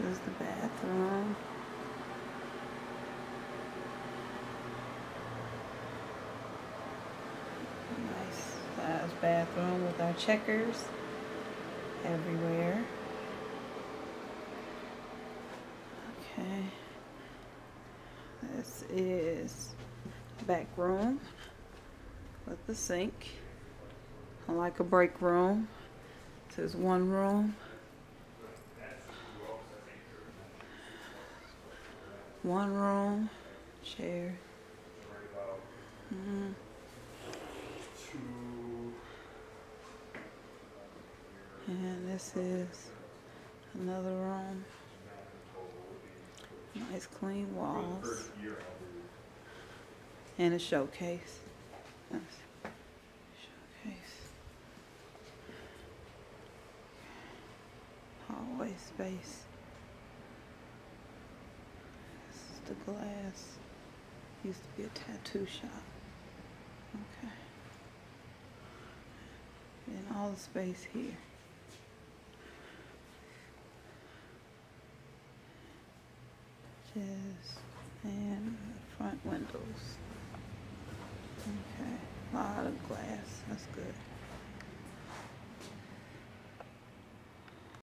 This is the bathroom. Nice size bathroom with our checkers everywhere. Okay. This is back room with the sink. I like a break room. This is one room. One room, chair. Mm. And this is another room. Nice clean walls. And a showcase. Showcase. Hallway space. This is the glass. Used to be a tattoo shop. Okay. And all the space here. Just and front windows. Okay, a lot of glass. That's good.